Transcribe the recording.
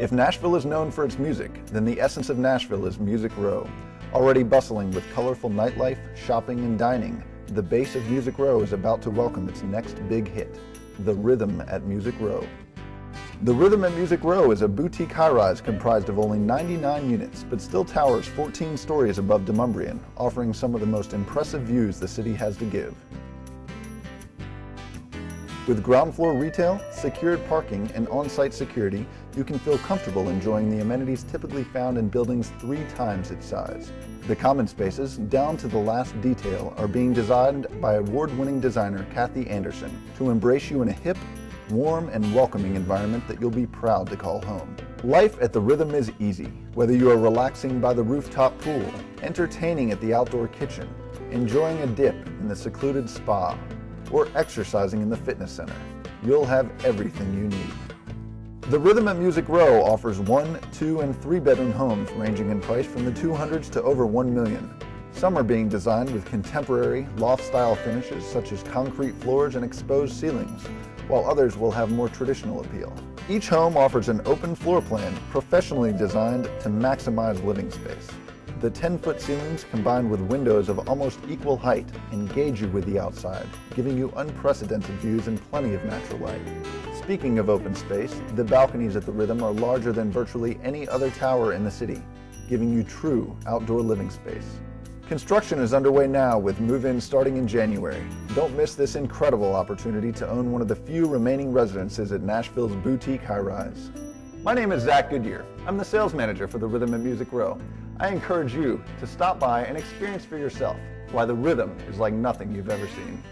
If Nashville is known for its music, then the essence of Nashville is Music Row. Already bustling with colorful nightlife, shopping, and dining, the base of Music Row is about to welcome its next big hit, The Rhythm at Music Row. The Rhythm at Music Row is a boutique high-rise comprised of only 99 units, but still towers 14 stories above Demonbreun, offering some of the most impressive views the city has to give. With ground floor retail, secured parking, and on-site security, you can feel comfortable enjoying the amenities typically found in buildings three times its size. The common spaces, down to the last detail, are being designed by award-winning designer Kathy Anderson to embrace you in a hip, warm, and welcoming environment that you'll be proud to call home. Life at the Rhythm is easy, whether you are relaxing by the rooftop pool, entertaining at the outdoor kitchen, enjoying a dip in the secluded spa, or exercising in the fitness center. You'll have everything you need. The Rhythm at Music Row offers one, two, and three bedroom homes ranging in price from the 200s to over 1 million. Some are being designed with contemporary, loft-style finishes such as concrete floors and exposed ceilings, while others will have more traditional appeal. Each home offers an open floor plan professionally designed to maximize living space. The 10-foot ceilings combined with windows of almost equal height engage you with the outside, giving you unprecedented views and plenty of natural light. Speaking of open space, the balconies at the Rhythm are larger than virtually any other tower in the city, giving you true outdoor living space. Construction is underway now with move-in starting in January. Don't miss this incredible opportunity to own one of the few remaining residences at Nashville's boutique high-rise. My name is Zach Goodyear. I'm the sales manager for the Rhythm at Music Row. I encourage you to stop by and experience for yourself why the rhythm is like nothing you've ever seen.